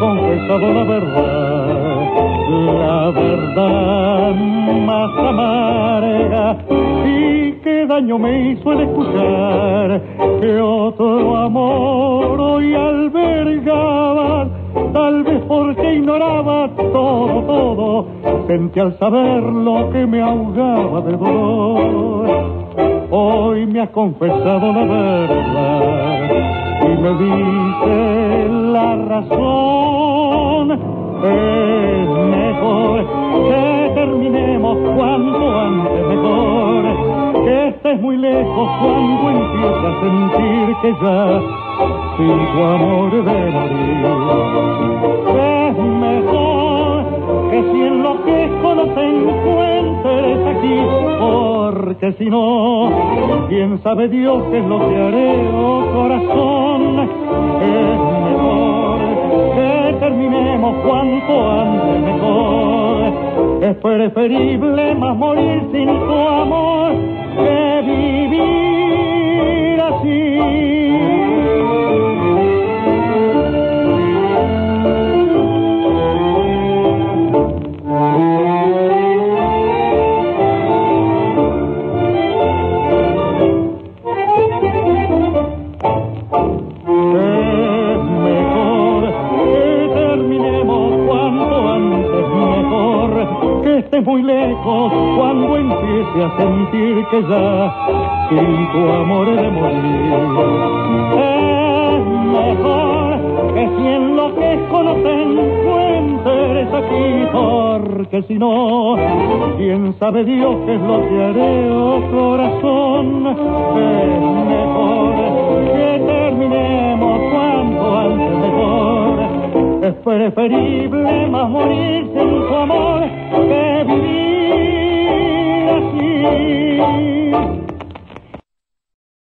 confesado la verdad, la verdad más amarga. Y qué daño me hizo el escuchar que otro amor hoy albergaba, tal vez porque ignoraba todo, todo, sentí al saber lo que me ahogaba de dolor. Hoy me ha confesado la verdad y me dice la razón. Es mejor que terminemos cuanto antes mejor. Que estés muy lejos cuando empieces a sentir que ya sin tu amor de morir. Es mejor que si en lo que no te encuentres aquí, porque si no, quién sabe Dios qué es lo que haré, oh corazón. Cuanto antes mejor. Es preferible más morir sin tu amor que vivir muy lejos cuando empiece a sentir que ya sin tu amor he de morir. Es mejor que si en lo que no te encuentres aquí, porque si no, quién sabe Dios qué es lo que haré, oh corazón. Es preferible más morir sin tu amor que vivir.